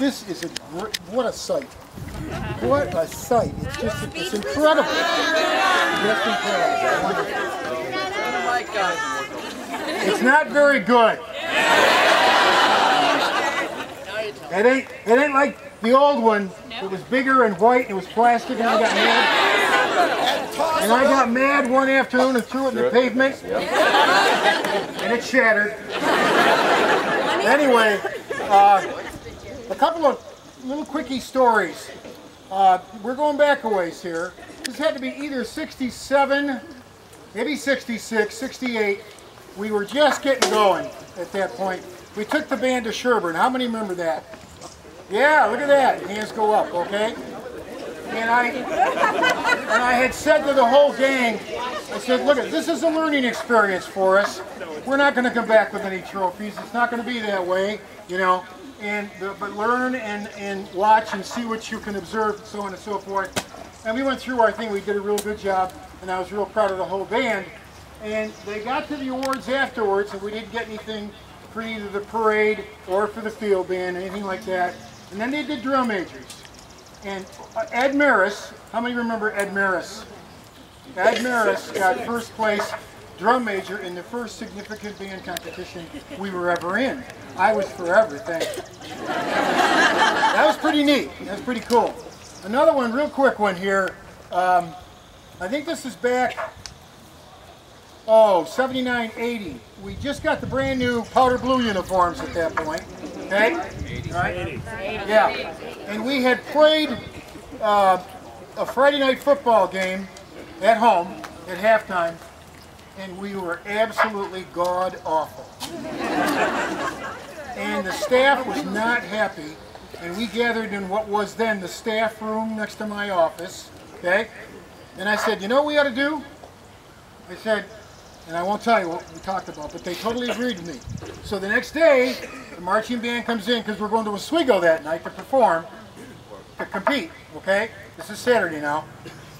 this is a great, what a sight. What a sight. It's just, it's incredible. Just incredible. It's not very good. It ain't, it ain't like the old one. It was bigger and white and it was plastic and I got mad. And I got mad one afternoon and threw it in the pavement. And it shattered. Anyway, uh, a couple of little quickie stories. Uh, we're going back a ways here. This had to be either 67, maybe 66, 68. We were just getting going at that point. We took the band to Sherburne. How many remember that? Yeah, look at that. Hands go up, okay? And I and I had said to the whole gang, I said, look, at this is a learning experience for us. We're not going to come back with any trophies. It's not going to be that way, you know. And but learn and and watch and see what you can observe, and so on and so forth. And we went through our thing. We did a real good job, and I was real proud of the whole band. And they got to the awards afterwards, and we didn't get anything for either the parade or for the field band, anything like that. And then they did drum majors. And uh, Ed Maris, how many remember Ed Maris? Ed Maris got first place drum major in the first significant band competition we were ever in. I was forever, thank you. That was pretty neat. That was pretty cool. Another one, real quick one here. Um, I think this is back, oh, 79, 80. We just got the brand new powder blue uniforms at that point. Okay? Right? 80. Yeah. And we had played uh, a Friday night football game at home at halftime, and we were absolutely god awful. and the staff was not happy, and we gathered in what was then the staff room next to my office, okay? And I said, you know what we ought to do? I said, and I won't tell you what we talked about, but they totally agreed with me. So the next day, the marching band comes in because we're going to Oswego that night to perform, to compete, okay? This is Saturday now.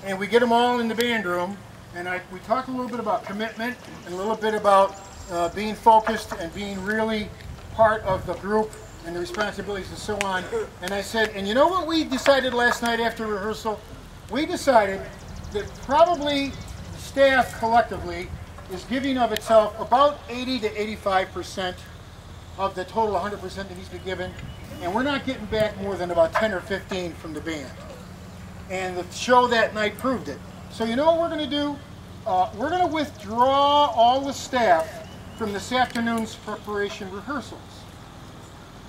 And we get them all in the band room, and I, we talked a little bit about commitment and a little bit about uh, being focused and being really part of the group and the responsibilities and so on. And I said, and you know what we decided last night after rehearsal? We decided that probably staff collectively is giving of itself about 80 to 85 percent of the total 100 percent that needs to be given, and we're not getting back more than about 10 or 15 from the band. And the show that night proved it. So you know what we're going to do? Uh, we're going to withdraw all the staff from this afternoon's preparation rehearsals.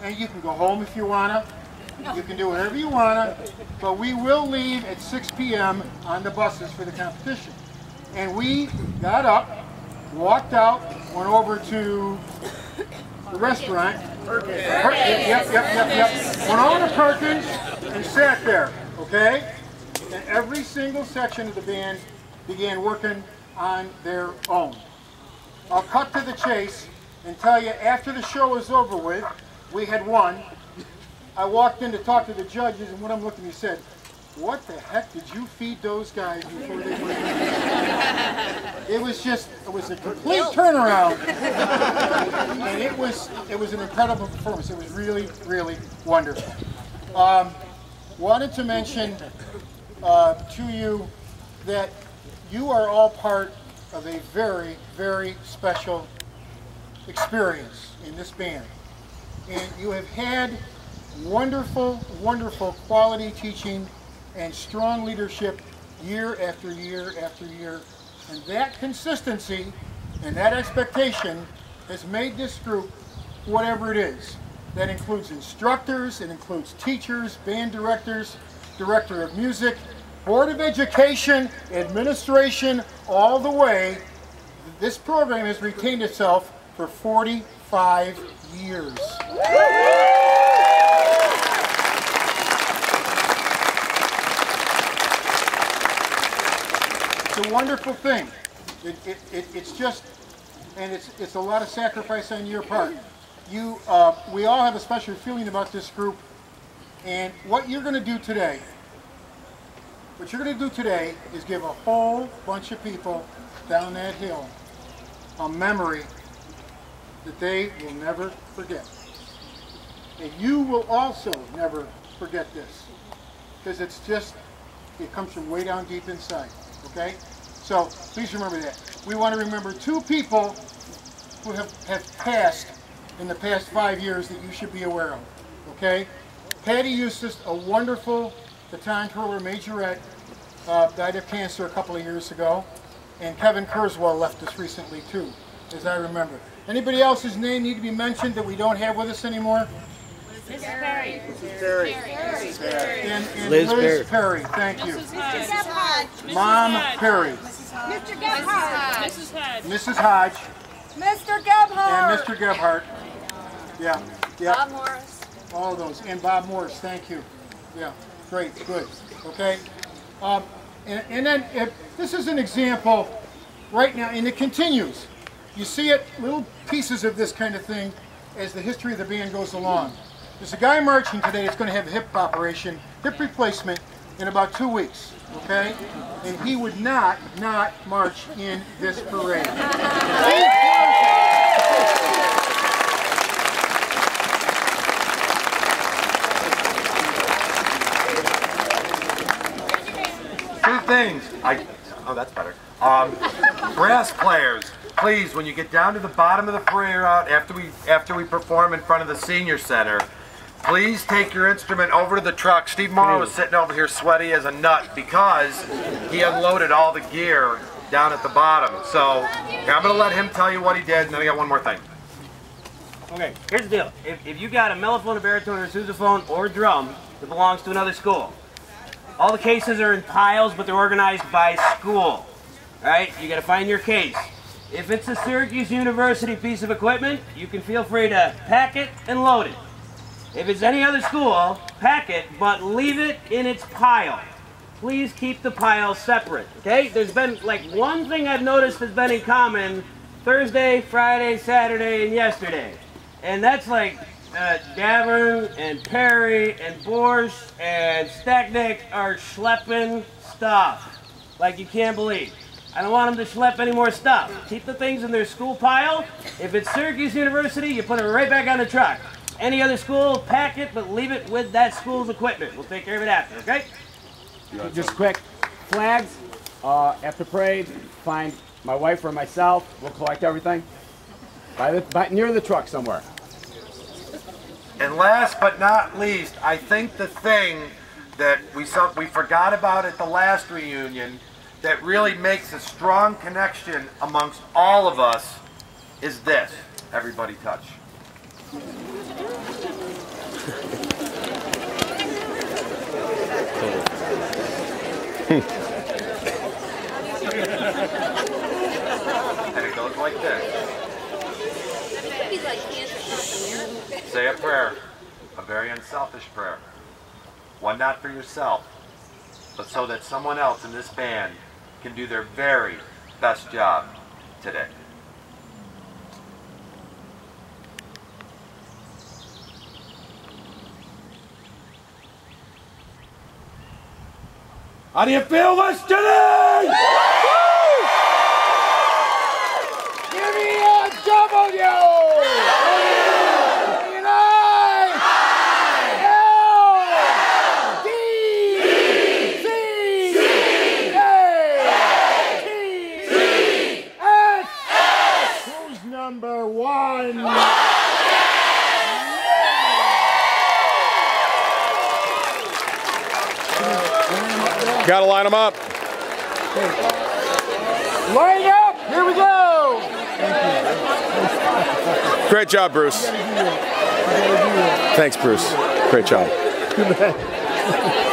And you can go home if you want to. You can do whatever you want to. But we will leave at 6 p.m. on the buses for the competition. And we got up, walked out, went over to the restaurant. Perkins. Per yep, yep, yep, yep. Went over to Perkins and sat there, okay? And every single section of the band began working on their own. I'll cut to the chase and tell you after the show was over with, we had won. I walked in to talk to the judges and when I'm looking, he said, what the heck did you feed those guys before they went in? It was just, it was a complete turnaround. and it was, it was an incredible performance. It was really, really wonderful. Um, wanted to mention uh, to you that you are all part of a very, very special experience in this band. And you have had wonderful, wonderful quality teaching and strong leadership year after year after year. And that consistency and that expectation has made this group whatever it is. That includes instructors, it includes teachers, band directors, director of music, board of education, administration, all the way. This program has retained itself for 45 years. It's a wonderful thing. It, it, it, it's just, and it's, it's a lot of sacrifice on your part. You, uh, we all have a special feeling about this group, and what you're going to do today, what you're going to do today is give a whole bunch of people down that hill a memory that they will never forget. And you will also never forget this. Because it's just, it comes from way down deep inside. Okay? So please remember that. We want to remember two people who have, have passed in the past five years that you should be aware of. Okay? Patty Eustace, a wonderful baton twirler majorette, uh, died of cancer a couple of years ago. And Kevin Kurzweil left us recently too, as I remember. Anybody else's name need to be mentioned that we don't have with us anymore? Mrs. Perry. Perry. And, and Liz Liz, Perry. Perry. Thank you. Mrs. Hodge. Mom Hodge. Perry. Mr. Gebhardt. Mrs. Hodge. Mrs. Hodge Mr. Gebhardt. and Gebhardt. Mr. Gebhardt. Yeah, yeah. Bob Morris. All of those. And Bob Morris, thank you. Yeah, great, good. Okay. Um, and, and then if, this is an example right now, and it continues. You see it, little pieces of this kind of thing as the history of the band goes along. There's a guy marching today that's going to have a hip operation, hip replacement, in about two weeks. Okay? And he would not, not march in this parade. Two things. I, oh, that's better. Um, brass players, please, when you get down to the bottom of the parade route after we after we perform in front of the senior center, please take your instrument over to the truck. Steve Morrow was sitting over here sweaty as a nut because he unloaded all the gear down at the bottom. So I'm going to let him tell you what he did, and then I got one more thing. Okay, here's the deal. If, if you got a mellophone, a baritone, or a sousaphone, or a drum that belongs to another school, all the cases are in piles, but they're organized by school. Right, you got to find your case. If it's a Syracuse University piece of equipment, you can feel free to pack it and load it. If it's any other school, pack it, but leave it in its pile. Please keep the pile separate. Okay? There's been like one thing I've noticed has been in common Thursday, Friday, Saturday, and yesterday. And that's like uh, Davern and Perry and Borsch and Stacknick are schlepping stuff like you can't believe. I don't want them to schlep any more stuff. Keep the things in their school pile. If it's Syracuse University, you put it right back on the truck. Any other school, pack it, but leave it with that school's equipment. We'll take care of it after, okay? Just quick, flags, uh, after parade, find my wife or myself, we'll collect everything. By the, by, near the truck somewhere. And last but not least, I think the thing that we some, we forgot about at the last reunion that really makes a strong connection amongst all of us is this. Everybody touch. and it goes like this. Say a prayer, a very unselfish prayer. One not for yourself, but so that someone else in this band can do their very best job today. How do you feel this today? Give me a W! An I! L! D! C! A! T! S! Who's number one? Gotta line them up. Line up! Here we go! Great job, Bruce. Thanks, Bruce. Great job.